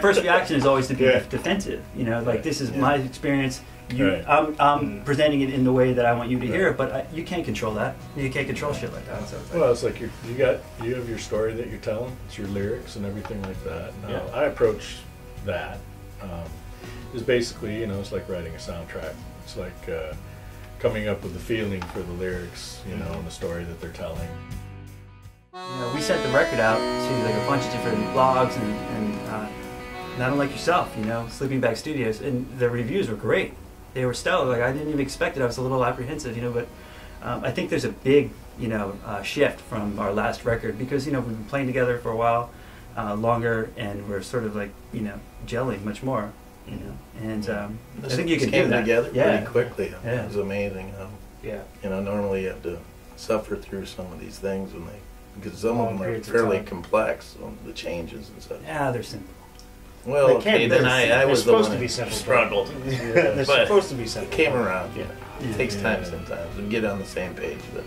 First reaction is always to be Yeah. defensive. You know, like this is Yeah. my experience. You, Right. I'm, I'm Mm. presenting it in the way that I want you to hear it, but I, you can't control that. You can't control shit like that. So it's like, Well, it's like you you got you have your story that you're telling. It's your lyrics and everything like that. Now, Yeah. I approach that um, is basically you know it's like writing a soundtrack. It's like uh, coming up with the feeling for the lyrics, you know, and the story that they're telling. you know, we sent the record out to like a bunch of different blogs and, and uh, not unlike yourself, you know, Sleeping Bag Studios, and the reviews were great. They were stellar. Like I didn't even expect it. I was a little apprehensive, you know, but um, I think there's a big, you know, uh, shift from our last record because you know we've been playing together for a while, uh, longer, and we're sort of like you know gelling much more, you know, and um, I think you can came do that. together yeah. pretty quickly. Yeah. It was amazing. Um, Yeah. you know, normally you have to suffer through some of these things when they, because some Long of them are fairly complex, the changes and stuff. Yeah, they're simple. Well, They okay, then. I, I They're was the supposed one to be simple. struggled. They're But supposed to be simple. It came around. Yeah. Yeah. Takes Yeah. time sometimes to get on the same page, but